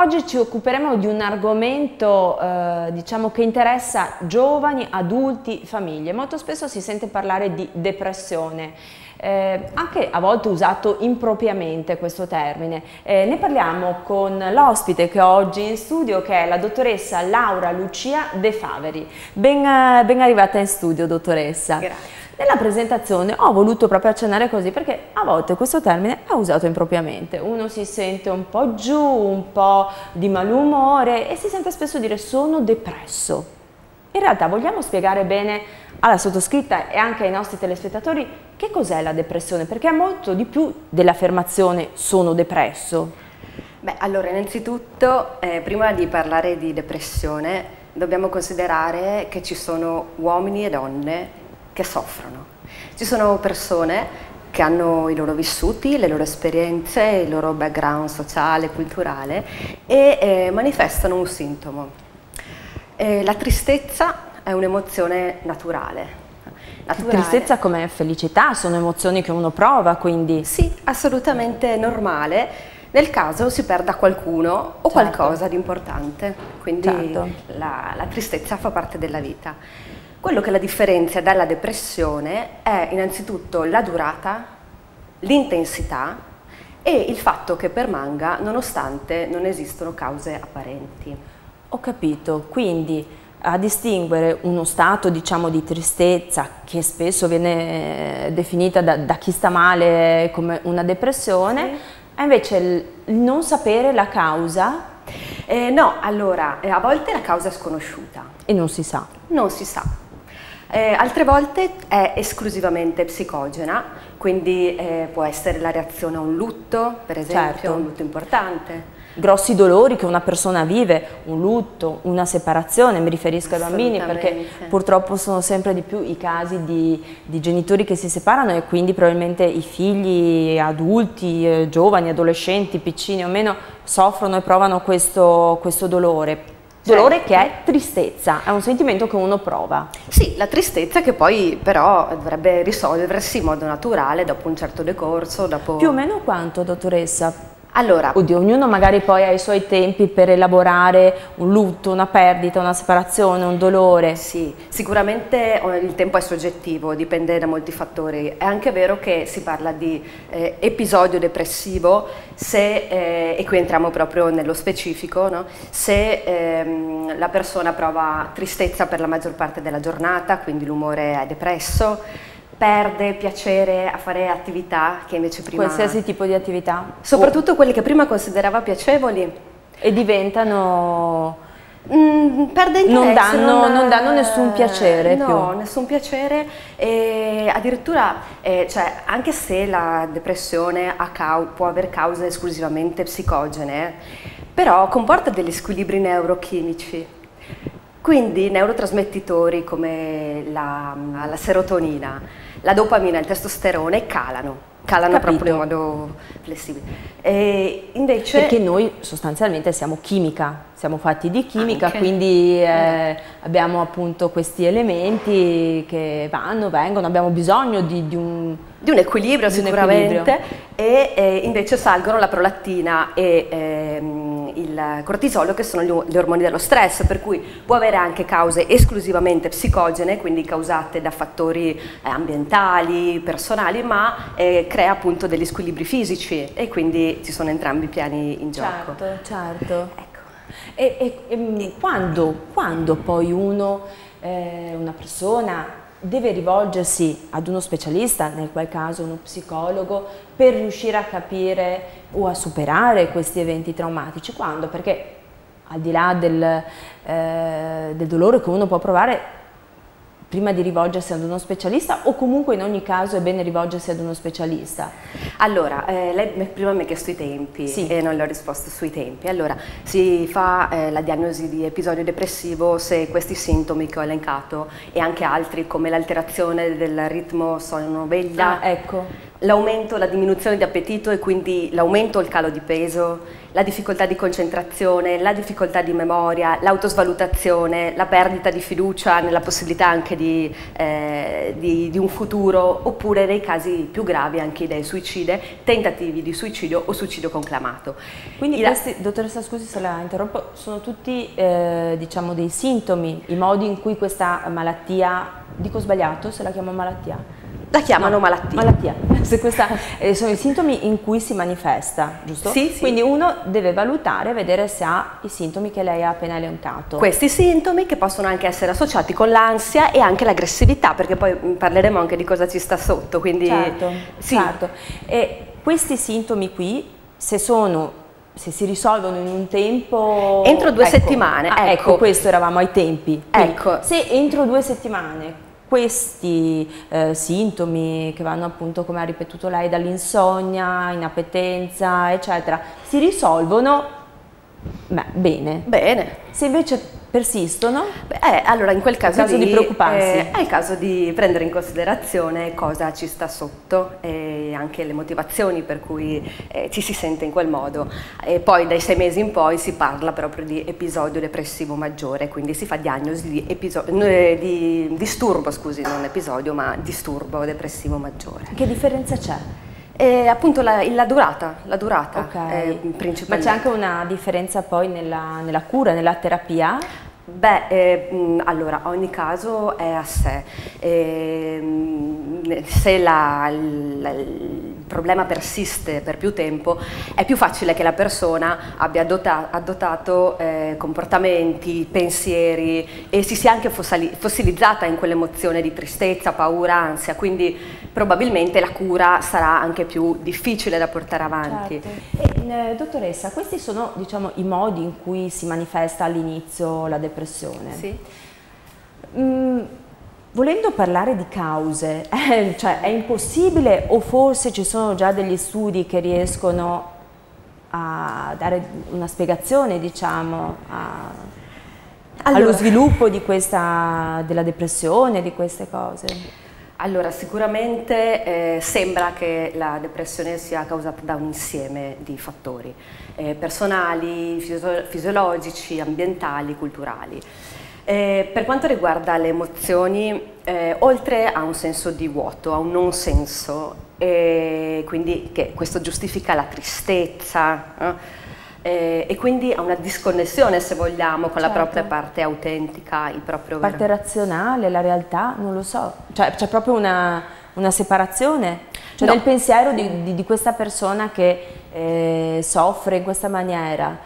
Oggi ci occuperemo di un argomento eh, diciamo che interessa giovani, adulti, famiglie. Molto spesso si sente parlare di depressione, eh, anche a volte usato impropriamente questo termine. Eh, ne parliamo con l'ospite che ho oggi in studio che è la dottoressa Laura Lucia De Faveri. Ben, eh, ben arrivata in studio dottoressa. Grazie. Nella presentazione ho voluto proprio accennare così perché a volte questo termine è usato impropriamente, uno si sente un po' giù, un po' di malumore e si sente spesso dire sono depresso. In realtà vogliamo spiegare bene alla sottoscritta e anche ai nostri telespettatori che cos'è la depressione, perché è molto di più dell'affermazione sono depresso. Beh, allora innanzitutto eh, prima di parlare di depressione dobbiamo considerare che ci sono uomini e donne che soffrono. Ci sono persone che hanno i loro vissuti, le loro esperienze, il loro background sociale, culturale e eh, manifestano un sintomo. Eh, la tristezza è un'emozione naturale. naturale. Tristezza come felicità, sono emozioni che uno prova, quindi... Sì, assolutamente normale nel caso si perda qualcuno o certo. qualcosa di importante, quindi certo. la, la tristezza fa parte della vita. Quello che la differenzia dalla depressione è innanzitutto la durata, l'intensità e il fatto che permanga nonostante non esistono cause apparenti. Ho capito, quindi a distinguere uno stato diciamo di tristezza che spesso viene eh, definita da, da chi sta male come una depressione, sì. è invece il non sapere la causa eh, no, allora, eh, a volte la causa è sconosciuta. E non si sa? Non si sa. Eh, altre volte è esclusivamente psicogena, quindi eh, può essere la reazione a un lutto, per esempio, certo. un lutto importante. Grossi dolori che una persona vive, un lutto, una separazione, mi riferisco ai bambini perché purtroppo sono sempre di più i casi di, di genitori che si separano e quindi probabilmente i figli adulti, eh, giovani, adolescenti, piccini o meno soffrono e provano questo, questo dolore Dolore certo. che è tristezza, è un sentimento che uno prova. Sì, la tristezza che poi però dovrebbe risolversi in modo naturale dopo un certo decorso. Dopo... Più o meno quanto, dottoressa? Allora, Oddio, ognuno magari poi ha i suoi tempi per elaborare un lutto, una perdita, una separazione, un dolore. Sì, sicuramente eh, il tempo è soggettivo, dipende da molti fattori. È anche vero che si parla di eh, episodio depressivo se, eh, e qui entriamo proprio nello specifico, no? se ehm, la persona prova tristezza per la maggior parte della giornata, quindi l'umore è depresso, perde piacere a fare attività che invece prima... Qualsiasi tipo di attività? Soprattutto quelle che prima considerava piacevoli. E diventano... Mm, perde interesse, non danno, non, non danno nessun piacere no, più. nessun piacere e addirittura eh, cioè, anche se la depressione può avere cause esclusivamente psicogene però comporta degli squilibri neurochimici quindi neurotrasmettitori come la, la serotonina la dopamina e il testosterone calano, calano Capito. proprio in modo flessibile. E invece... Perché noi sostanzialmente siamo chimica, siamo fatti di chimica, Anche. quindi eh, abbiamo appunto questi elementi che vanno, vengono, abbiamo bisogno di, di un di un equilibrio di sicuramente un equilibrio. e eh, invece salgono la prolattina e ehm, il cortisolo che sono gli, gli, ormoni dello stress per cui può avere anche cause esclusivamente psicogene quindi causate da fattori eh, ambientali, personali ma eh, crea appunto degli squilibri fisici e quindi ci sono entrambi i piani in gioco. Certo, certo. Ecco. E, e, e quando, quando, poi uno, eh, una persona deve rivolgersi ad uno specialista, nel qual caso uno psicologo, per riuscire a capire o a superare questi eventi traumatici. Quando? Perché al di là del, eh, del dolore che uno può provare, prima di rivolgersi ad uno specialista o comunque in ogni caso è bene rivolgersi ad uno specialista? Allora, eh, lei prima mi ha chiesto i tempi sì. e non le ho risposto sui tempi. Allora, si fa eh, la diagnosi di episodio depressivo se questi sintomi che ho elencato e anche altri come l'alterazione del ritmo sonno-veglia ah, ecco l'aumento, la diminuzione di appetito e quindi l'aumento o il calo di peso, la difficoltà di concentrazione, la difficoltà di memoria, l'autosvalutazione, la perdita di fiducia nella possibilità anche di, eh, di, di, un futuro, oppure nei casi più gravi anche idee suicide, tentativi di suicidio o suicidio conclamato. Quindi I questi, dottoressa scusi se la interrompo, sono tutti eh, diciamo dei sintomi, i modi in cui questa malattia, dico sbagliato se la chiamo malattia? La chiamano no, malattia. Malattia. Questa, eh, sono i sintomi in cui si manifesta, giusto? Sì, sì. Quindi uno deve valutare, vedere se ha i sintomi che lei ha appena elencato. Questi sintomi che possono anche essere associati con l'ansia e anche l'aggressività, perché poi mm, parleremo anche di cosa ci sta sotto. Quindi, certo, sì. certo. E questi sintomi qui, se sono se si risolvono in un tempo... Entro due ecco, settimane, ah, ecco. ecco. questo eravamo ai tempi. Quindi, ecco. Se entro due settimane questi eh, sintomi che vanno appunto, come ha ripetuto lei, dall'insonnia, inappetenza, eccetera, si risolvono, beh, bene. Bene. Se invece persistono? Eh, allora in quel caso, caso lì, di preoccuparsi. Eh, è il caso di prendere in considerazione cosa ci sta sotto e anche le motivazioni per cui eh, ci si sente in quel modo. E poi dai sei mesi in poi si parla proprio di episodio depressivo maggiore, quindi si fa diagnosi di, eh, di disturbo, scusi, non episodio, ma disturbo depressivo maggiore. Che differenza c'è? E appunto la, la, durata, la durata okay. Ma c'è anche una differenza poi nella, nella cura, nella terapia? Beh, eh, allora, ogni caso è a sé. Eh, se la, problema persiste per più tempo, è più facile che la persona abbia adottato, adottato eh, comportamenti, pensieri e si sia anche fossilizzata in quell'emozione di tristezza, paura, ansia, quindi probabilmente la cura sarà anche più difficile da portare avanti. Certo. E, eh, dottoressa, questi sono diciamo, i modi in cui si manifesta all'inizio la depressione. Sì. Mm, volendo parlare di cause, eh, cioè è impossibile o forse ci sono già degli studi che riescono a dare una spiegazione, diciamo, a, allora. allo sviluppo di questa, della depressione, di queste cose? Allora, sicuramente eh, sembra che la depressione sia causata da un insieme di fattori eh, personali, fisio fisiologici, ambientali, culturali. Eh, per quanto riguarda le emozioni, eh, oltre a un senso di vuoto, a un non senso, quindi che questo giustifica la tristezza, eh, e quindi a una disconnessione, se vogliamo, con certo. la propria parte autentica, il proprio... Parte razionale, la realtà, non lo so, cioè c'è proprio una, una separazione, cioè no. nel pensiero di, di, di, questa persona che eh, soffre in questa maniera,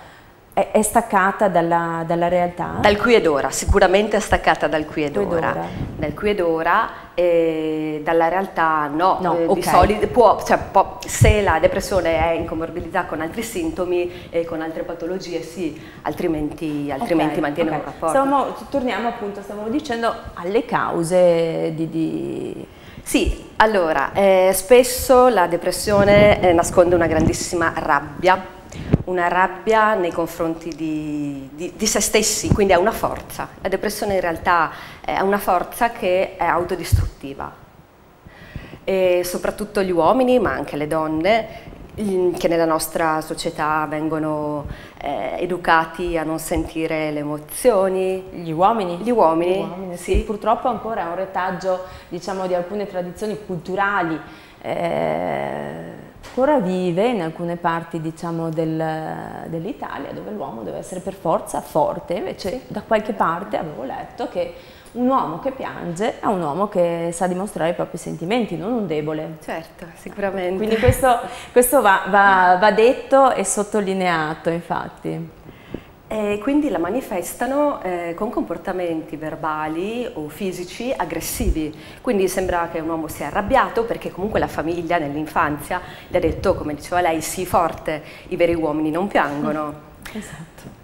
è, è staccata dalla, dalla, realtà? Dal qui ed ora, sicuramente è staccata dal qui ed ora. Dal qui ed ora e dalla realtà no, no eh, okay. di solito può, cioè, può, se la depressione è in comorbidità con altri sintomi e con altre patologie sì, altrimenti, altrimenti okay, mantiene okay. un rapporto. Stavamo, torniamo appunto, stavamo dicendo alle cause di... di... Sì, allora, eh, spesso la depressione eh, nasconde una grandissima rabbia una rabbia nei confronti di, di, di, se stessi, quindi è una forza. La depressione in realtà è una forza che è autodistruttiva. E soprattutto gli uomini, ma anche le donne, che nella nostra società vengono eh, educati a non sentire le emozioni. Gli uomini? Gli uomini, Gli uomini sì. sì. Purtroppo ancora è un retaggio diciamo, di alcune tradizioni culturali eh, ancora vive in alcune parti diciamo, del, dell'Italia dove l'uomo deve essere per forza forte, invece da qualche parte avevo letto che un uomo che piange è un uomo che sa dimostrare i propri sentimenti, non un debole. Certo, sicuramente. Quindi questo, questo va, va, va detto e sottolineato infatti e quindi la manifestano eh, con comportamenti verbali o fisici aggressivi. Quindi sembra che un uomo sia arrabbiato perché comunque la famiglia nell'infanzia gli ha detto, come diceva lei, sii forte, i veri uomini non piangono. Esatto.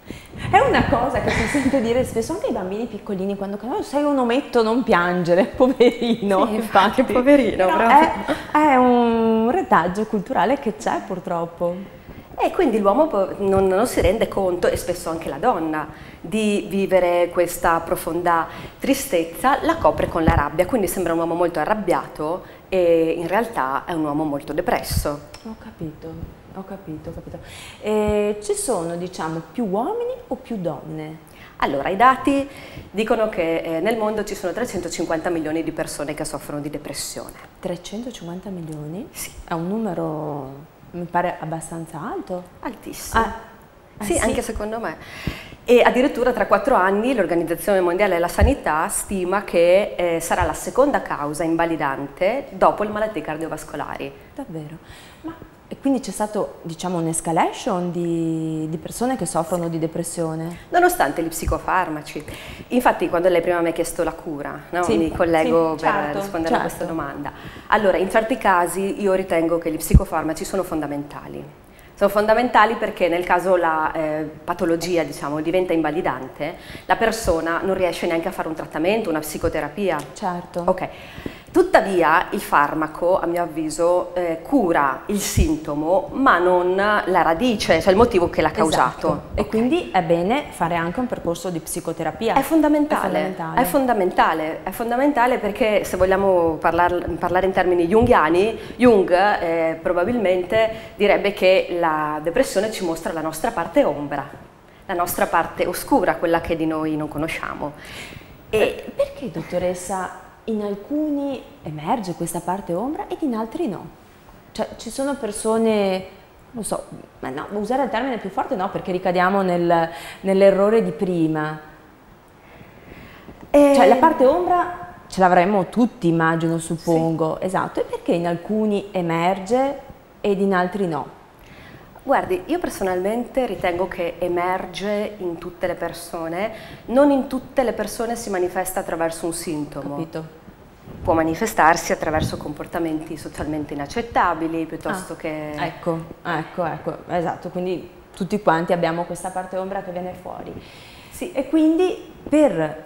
È una cosa che si sente dire spesso anche ai bambini piccolini quando oh, sei un ometto non piangere, poverino. Sì, infatti, poverino. È, è un retaggio culturale che c'è purtroppo. E quindi l'uomo non, non, si rende conto, e spesso anche la donna, di vivere questa profonda tristezza, la copre con la rabbia, quindi sembra un uomo molto arrabbiato e in realtà è un uomo molto depresso. Ho capito, ho capito, ho capito. E ci sono, diciamo, più uomini o più donne? Allora, i dati dicono che eh, nel mondo ci sono 350 milioni di persone che soffrono di depressione. 350 milioni? Sì. È un numero, mi pare, abbastanza alto. Altissimo. Ah, eh sì, sì. anche secondo me. E addirittura tra quattro anni l'Organizzazione Mondiale della Sanità stima che eh, sarà la seconda causa invalidante dopo le malattie cardiovascolari. Davvero? Ma, e quindi c'è stato, diciamo, un'escalation di, di persone che soffrono di depressione? Nonostante gli psicofarmaci. Infatti quando lei prima mi ha chiesto la cura, no? Sì, mi collego sì, per certo, rispondere a certo. questa domanda. Allora, in certi casi io ritengo che gli psicofarmaci sono fondamentali. Sono fondamentali perché nel caso la eh, patologia diciamo, diventa invalidante, la persona non riesce neanche a fare un trattamento, una psicoterapia. Certo. Ok. Tuttavia il farmaco, a mio avviso, eh, cura il sintomo ma non la radice, cioè il motivo che l'ha causato. Esatto. E quindi è bene fare anche un percorso di psicoterapia. È fondamentale, È fondamentale. è fondamentale, è fondamentale perché se vogliamo parlar- parlare in termini junghiani, Jung eh, probabilmente direbbe che la depressione ci mostra la nostra parte ombra, la nostra parte oscura, quella che di noi non conosciamo. E Perché, dottoressa, in alcuni emerge questa parte ombra ed in altri no? Cioè, ci sono persone, non so, ma no, usare il termine più forte no, perché ricadiamo nel- nell'errore di prima. e- Cioè, la parte ombra ce l'avremmo tutti, immagino, suppongo. Esatto. E perché in alcuni emerge ed in altri no? Guardi, io personalmente ritengo che emerge in tutte le persone, non in tutte le persone si manifesta attraverso un sintomo. Capito? Può manifestarsi attraverso comportamenti socialmente inaccettabili piuttosto Ah, che... Ecco, ecco, ecco, esatto, quindi tutti quanti abbiamo questa parte ombra che viene fuori. Sì, E quindi per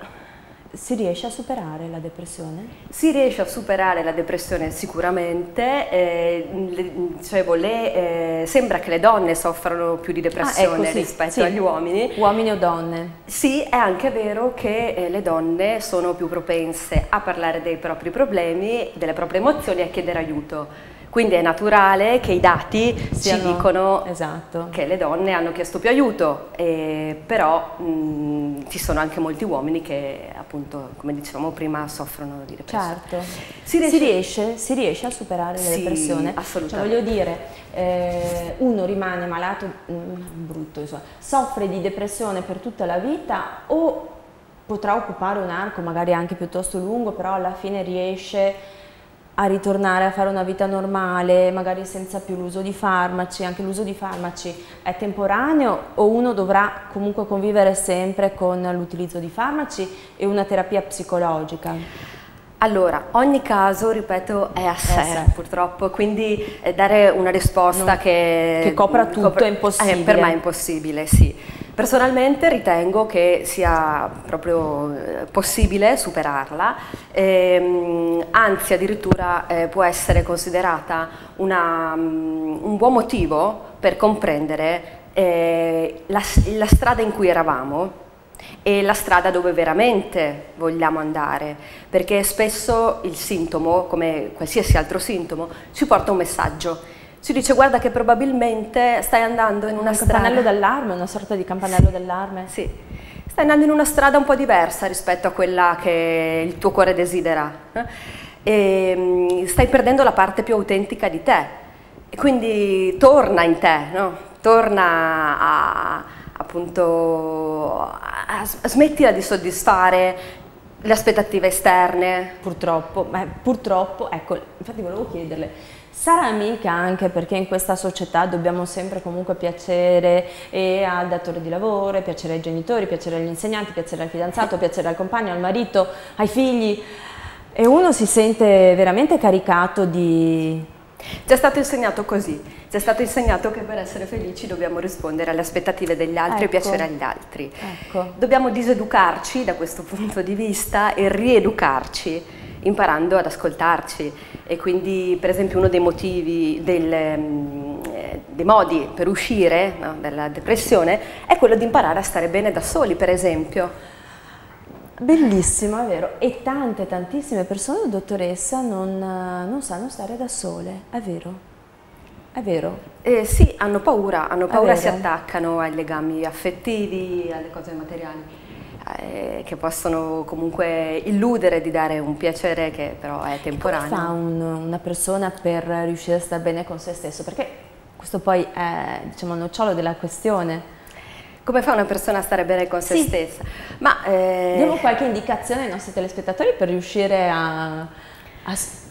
si riesce a superare la depressione? Si riesce a superare la depressione sicuramente, eh, le- dicevo, le, eh, sembra che le donne soffrano più di depressione Ah, ecco, sì, rispetto sì. agli uomini. Uomini o donne? Sì, è anche vero che eh, le donne sono più propense a parlare dei propri problemi, delle proprie emozioni e a chiedere aiuto. Quindi è naturale che i dati ci Siano- dicono Esatto. che le donne hanno chiesto più aiuto, eh, però mh, ci sono anche molti uomini che appunto, come dicevamo prima, soffrono di depressione. Certo. Si Si riesce- riesce, si riesce a superare la Sì, depressione? assolutamente. Cioè, voglio dire, eh, uno rimane malato, mm, brutto insomma, soffre di depressione per tutta la vita o potrà occupare un arco magari anche piuttosto lungo, però alla fine riesce a ritornare a fare una vita normale, magari senza più l'uso di farmaci, anche l'uso di farmaci è temporaneo o uno dovrà comunque convivere sempre con l'utilizzo di farmaci e una terapia psicologica? Allora, ogni caso, ripeto, è a sé, a sé. purtroppo, quindi eh, dare una risposta Non- che, che copra tutto è impossibile. per me è impossibile, sì. Personalmente ritengo che sia proprio eh, possibile superarla, ehm, anzi addirittura eh, può essere considerata una, mm, un buon motivo per comprendere eh, la, la strada in cui eravamo e la strada dove veramente vogliamo andare, perché spesso il sintomo, come qualsiasi altro sintomo, ci porta un messaggio. Ci dice guarda che probabilmente stai andando in una Un strada... campanello d'allarme, una sorta di campanello d'allarme. Sì, stai andando in una strada un po' diversa rispetto a quella che il tuo cuore desidera. eh? E mm, stai perdendo la parte più autentica di te. E quindi torna in te, no? Torna a appunto smettila di soddisfare le aspettative esterne. Purtroppo, ma purtroppo, ecco, infatti volevo chiederle, sarà mica anche perché in questa società dobbiamo sempre comunque piacere e al datore di lavoro, piacere ai genitori, piacere agli insegnanti, piacere al fidanzato, piacere al compagno, al marito, ai figli e uno si sente veramente caricato di... Ci è stato insegnato così, ci è stato insegnato che per essere felici dobbiamo rispondere alle aspettative degli altri Ecco. e piacere agli altri. Ecco. Dobbiamo diseducarci da questo punto di vista e rieducarci imparando ad ascoltarci e quindi per esempio uno dei motivi, del, mm, eh, dei modi per uscire no, dalla depressione è quello di imparare a stare bene da soli per esempio. Bellissimo, è vero. E tante, tantissime persone, dottoressa, non, non sanno stare da sole, è vero? È vero? Eh, sì, hanno paura, hanno paura, si attaccano ai legami affettivi, alle cose materiali, eh, che possono comunque illudere di dare un piacere che però è temporaneo. Come fa un, una persona per riuscire a stare bene con se stesso? Perché questo poi è diciamo, il nocciolo della questione. Come fa una persona a stare bene con se sì. stessa? Ma, eh... Diamo qualche indicazione ai nostri telespettatori per riuscire a, a,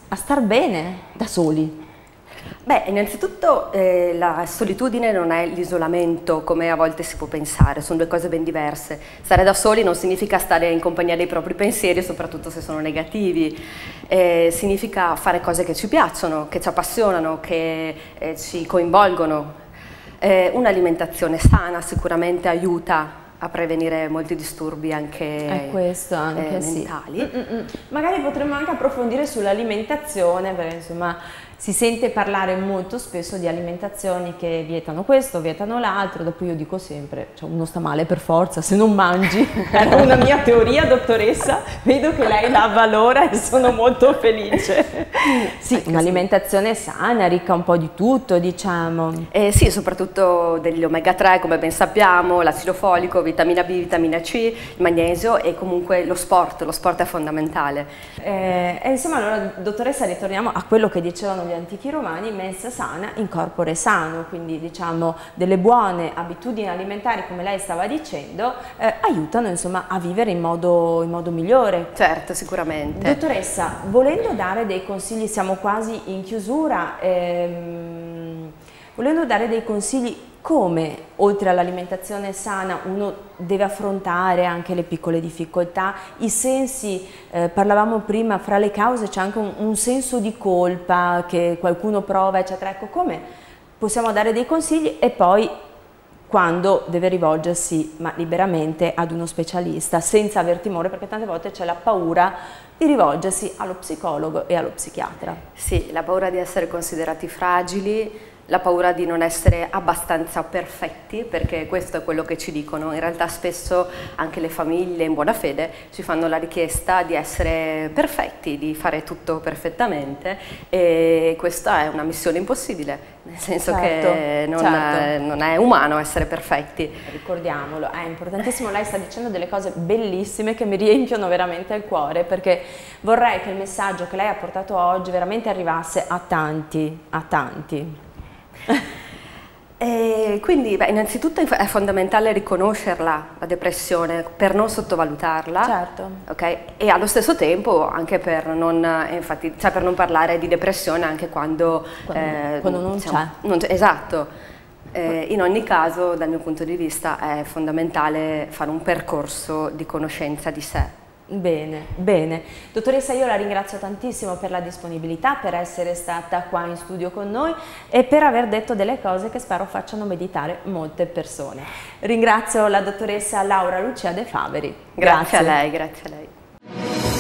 a star bene da soli. Beh, innanzitutto eh, la solitudine non è l'isolamento come a volte si può pensare, sono due cose ben diverse. Stare da soli non significa stare in compagnia dei propri pensieri, soprattutto se sono negativi, eh, significa fare cose che ci piacciono, che ci appassionano, che eh, ci coinvolgono. Eh, un'alimentazione sana sicuramente aiuta a prevenire molti disturbi anche, È questo anche, eh, mentali. Sì. Mm -mm. mm. Magari potremmo anche approfondire sull'alimentazione, perché insomma si sente parlare molto spesso di alimentazioni che vietano questo, vietano l'altro, dopo io dico sempre, cioè uno sta male per forza se non mangi, era una mia teoria dottoressa, vedo che lei la valora e sono molto felice. Sì, un'alimentazione sana, ricca un po' di tutto diciamo. Eh, sì, soprattutto degli omega 3 come ben sappiamo, l'acido folico, vitamina B, vitamina C, il magnesio e comunque lo sport, lo sport è fondamentale. Eh, e insomma allora dottoressa ritorniamo a quello che dicevano gli antichi romani, mensa sana in corpore sano, quindi diciamo delle buone abitudini alimentari come lei stava dicendo eh, aiutano insomma a vivere in modo, in modo migliore. Certo, sicuramente. Dottoressa, volendo dare dei consigli, siamo quasi in chiusura, ehm, volendo dare dei consigli come oltre all'alimentazione sana uno deve affrontare anche le piccole difficoltà, i sensi, eh, parlavamo prima, fra le cause c'è anche un, un, senso di colpa che qualcuno prova, eccetera, ecco come possiamo dare dei consigli e poi quando deve rivolgersi ma liberamente ad uno specialista senza aver timore perché tante volte c'è la paura di rivolgersi allo psicologo e allo psichiatra. Sì, la paura di essere considerati fragili, la paura di non essere abbastanza perfetti, perché questo è quello che ci dicono. In realtà spesso anche le famiglie in buona fede ci fanno la richiesta di essere perfetti, di fare tutto perfettamente e questa è una missione impossibile, nel senso certo, che non, certo. è, non, è, umano essere perfetti. Ricordiamolo, è importantissimo, lei sta dicendo delle cose bellissime che mi riempiono veramente il cuore, perché vorrei che il messaggio che lei ha portato oggi veramente arrivasse a tanti, a tanti. E quindi beh, innanzitutto è fondamentale riconoscerla, la depressione, per non sottovalutarla. Certo. Okay? E allo stesso tempo anche per non, infatti, cioè per non parlare di depressione anche quando, quando, eh, quando non diciamo, c'è. Esatto. Eh, in ogni caso, dal mio punto di vista, è fondamentale fare un percorso di conoscenza di sé. Bene, bene. Dottoressa, io la ringrazio tantissimo per la disponibilità, per essere stata qua in studio con noi e per aver detto delle cose che spero facciano meditare molte persone. Ringrazio la dottoressa Laura Lucia De Faveri. Grazie, grazie a lei, grazie a lei.